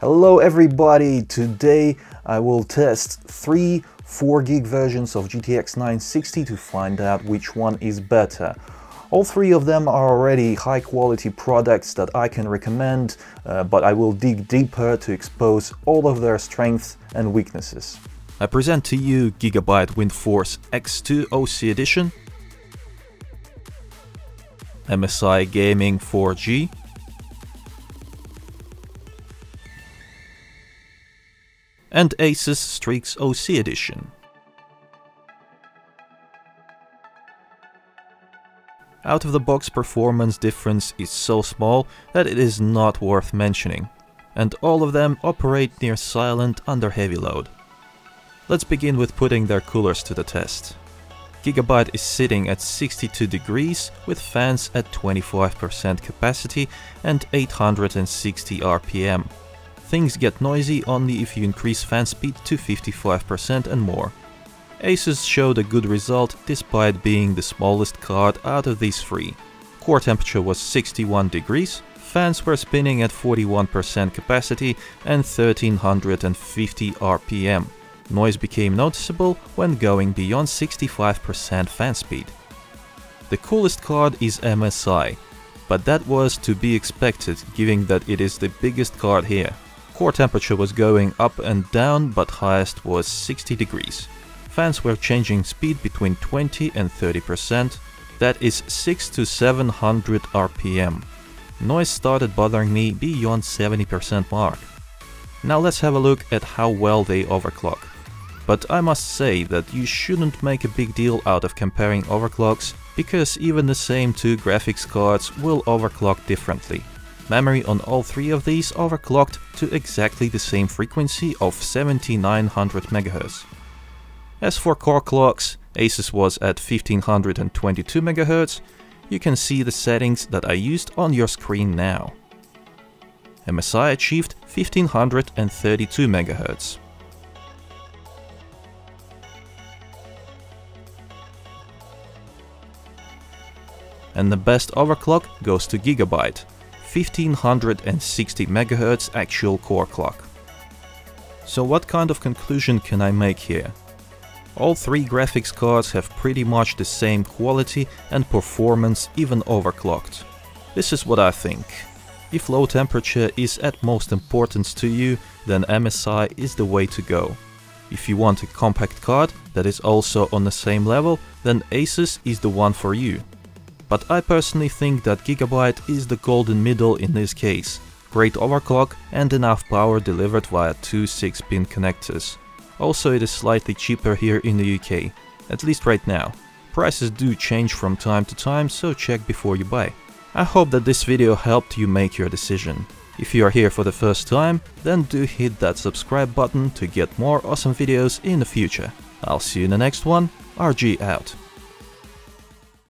Hello everybody! Today I will test three 4 gig versions of GTX 960 to find out which one is better. All three of them are already high quality products that I can recommend, uh, but I will dig deeper to expose all of their strengths and weaknesses. I present to you Gigabyte WindForce X2 OC Edition, MSI Gaming 4G, and Asus Strix OC Edition. Out of the box performance difference is so small that it is not worth mentioning, and all of them operate near silent under heavy load. Let's begin with putting their coolers to the test. Gigabyte is sitting at 62 degrees with fans at 25% capacity and 860 RPM. Things get noisy only if you increase fan speed to 55% and more. Asus showed a good result despite being the smallest card out of these three. Core temperature was 61 degrees, fans were spinning at 41% capacity and 1350 RPM. Noise became noticeable when going beyond 65% fan speed. The coolest card is MSI, but that was to be expected given that it is the biggest card here. Core temperature was going up and down, but highest was 60 degrees. Fans were changing speed between 20 and 30%, that is 6 to 700 RPM. Noise started bothering me beyond 70% mark. Now let's have a look at how well they overclock. But I must say that you shouldn't make a big deal out of comparing overclocks, because even the same two graphics cards will overclock differently. Memory on all three of these overclocked to exactly the same frequency of 7900 MHz. As for core clocks, Asus was at 1522 MHz, you can see the settings that I used on your screen now. MSI achieved 1532 MHz. And the best overclock goes to Gigabyte, 1560 MHz actual core clock. So what kind of conclusion can I make here? All three graphics cards have pretty much the same quality and performance even overclocked. This is what I think. If low temperature is at most importance to you, then MSI is the way to go. If you want a compact card that is also on the same level, then Asus is the one for you. But I personally think that Gigabyte is the golden middle in this case. Great overclock and enough power delivered via two 6-pin connectors. Also it is slightly cheaper here in the UK, at least right now. Prices do change from time to time, so check before you buy. I hope that this video helped you make your decision. If you are here for the first time, then do hit that subscribe button to get more awesome videos in the future. I'll see you in the next one, RG out.